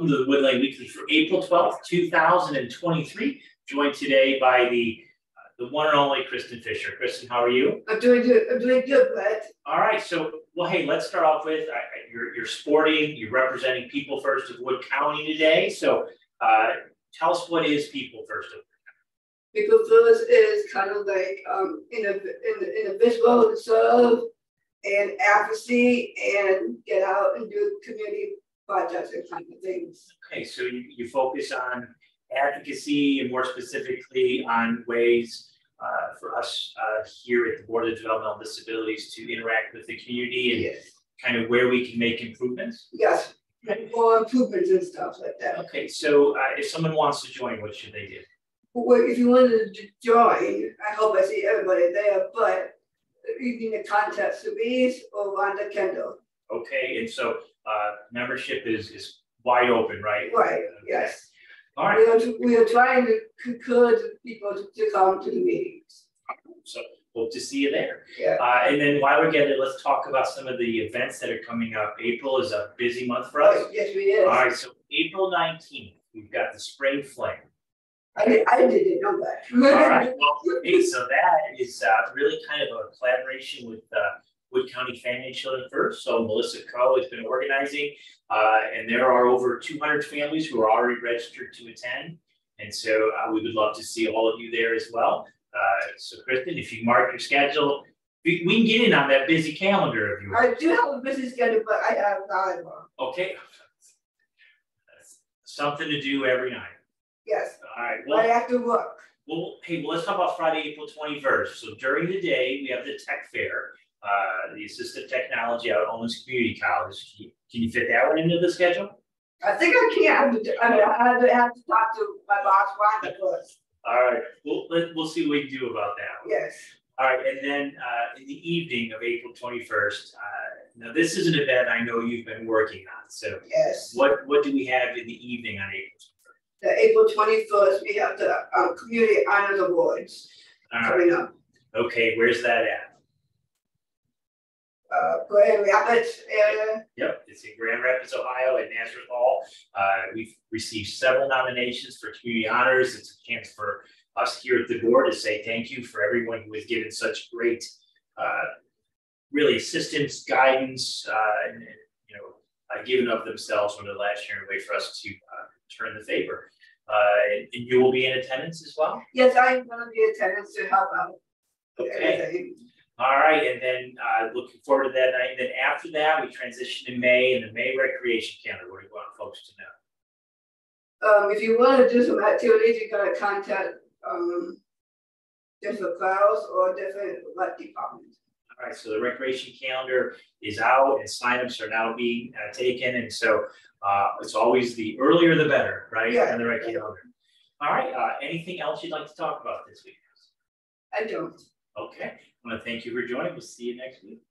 Welcome to the Wood Lane Weekly for April twelfth, two thousand and twenty-three. Joined today by the, uh, the one and only Kristen Fisher. Kristen, how are you? I'm doing good, I'm doing good, Brett. All right, so, well, hey, let's start off with, I, you're, you're sporting, you're representing People First of Wood County today, so, uh, tell us what is People First of Wood People First is kind of like, um, in a, in, in a visual serve and advocacy and get out and do community projects and kind of things. Okay, so you, you focus on advocacy and more specifically on ways uh, for us uh, here at the Board of Developmental Disabilities to interact with the community and Yes, kind of where we can make improvements. yes, more improvements and stuff like that. Okay, so uh, if someone wants to join, what should they do? Well, if you wanted to join, I hope I see everybody there, but you need to contact Louise or Rhonda Kendall. Okay, and so uh, membership is is wide open, right? Right, yes. All right, We are, we are trying to encourage people to- to come to the meetings. so hope to see you there. Yeah. Uh, and then while we're getting it, let's talk about some of the events that are coming up. April is a busy month for us. Right, Yes, we is. All right, so April nineteenth, we've got the spring Fling. I did, I didn't know that. All right, well, hey, so that is uh, really kind of a collaboration with uh, Wood County Family and Children First. So Melissa Coe has been organizing, uh, and there are over two hundred families who are already registered to attend. And so uh, we would love to see all of you there as well. Uh, so Kristen, if you mark your schedule, we, we can get in on that busy calendar of yours. I do have a busy schedule, but I have volleyball. Okay. That's Something to do every night. Yes, All right, well. I have to work. Well, hey, well, let's talk about Friday, April twenty-first. So during the day, we have the tech fair, uh, the assistive technology out at Owens Community College. Can you- Can you fit that one into the schedule? I think I can, I mean, I have to, talk to my boss, Rhonda first. All right, we'll, let, we'll see what we can do about that. one. Yes, All right, and then, uh, in the evening of April twenty-first, uh, now this is an event I know you've been working on, so yes. what, what do we have in the evening on April? 21st? The April twenty-first, we have the, um, Community Honors Awards right, coming up. okay, where's that at? Uh, Grand Rapids area, Yep, it's in Grand Rapids, Ohio at Nazareth Hall. Uh, we've received several nominations for community honors. It's a chance for us here at the board to say thank you for everyone who has given such great, uh, really assistance, guidance, uh, and, and, you know, uh, given of themselves over the last year in a way for us to, uh, turn the favor. Uh, and you will be in attendance as well? yes, I'm gonna be attendance to help out. Okay. All right, and then, uh, looking forward to that night. And Then after that, we transition to May and the May recreation calendar. What do you want folks to know? Um, if you wanna do some activities, you gotta contact, um, different files or different, what departments. All right, so the recreation calendar is out and signups are now being uh, taken, and so uh, it's always the earlier the better, right? Yeah. On the rec calendar. All right, uh, anything else you'd like to talk about this week? I don't. Okay, I want to thank you for joining. We'll see you next week.